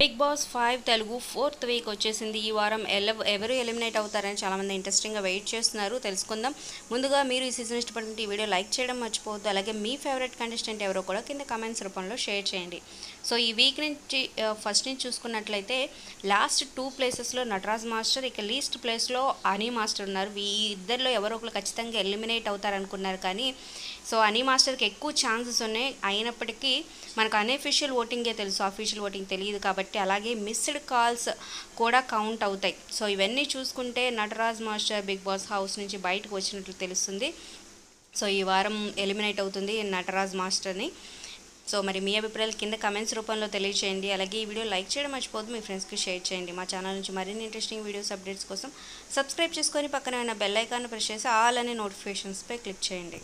Big boss five Telugu fourth week వచ్చేసింది. ఈ వారం ఎల ఎవరు ఎలిమినేట్ అవుతారని చాలామంది ఇంట్రెస్టింగ్గా వెయిట్ చేస్తున్నారు. తెలుసుకుందాం. ముందుగా మీరు ఈ సీజన్ ఇష్టపడుతుంటే ఈ వీడియో లైక్ చేయడం మర్చిపోవద్దు. అలాగే మీ ఫేవరెట్ కంటెస్టెంట్ ఎవరో కూడా కింద కమెంట్స్ రూపంలో షేర్ చేయండి. సో ఈ వీక్ నుంచి ఫస్ట్ నుంచి చూసుకున్నట్లయితే లాస్ట్ టూ ప్లేసెస్లో నటరాజ్ మాస్టర్ ఇక లీస్ట్ ప్లేస్లో అనీ మాస్టర్ ఉన్నారు. ఈ ఇద్దరిలో ఎవరో ఒకరు ఖచ్చితంగా ఎలిమినేట్ అవుతారనుకున్నారు కానీ సో అనీ మాస్టర్కి ఎక్కువ ఛాన్సెస్ ఉన్నాయి. అయినప్పటికీ మనకు అన్అఫీషియల్ ఓటింగే తెలుసు. అఫీషియల్ ఓటింగ్ తెలియదు కాబట్టి కాబట్టి అలాగే మిస్డ్ కాల్స్ కూడా కౌంట్ అవుతాయి. సో ఇవన్నీ చూసుకుంటే Nataraj master big boss house నుంచి బయటకు వచ్చినట్లు తెలుస్తుంది. సో ఈ వారం ఎలిమినేట్ అవుతుంది నటరాజ్ మాస్టర్ని. సో మరి మీ అభిప్రాయాలు కింద కమెంట్స్ రూపంలో తెలియచేయండి. అలాగే ఈ వీడియో లైక్ చేయడం మర్చిపోదు మీ ఫ్రెండ్స్కి షేర్ చేయండి. మా ఛానల్ నుంచి మరిన్ని ఇంట్రెస్టింగ్ వీడియోస్ అప్డేట్స్ కోసం సబ్స్క్రైబ్ చేసుకొని పక్కన ఉన్న బెల్ ఐకాన్ ప్రెస్ చేసి ఆల్ అనే నోటిఫికేషన్స్పై క్లిక్ చేయండి.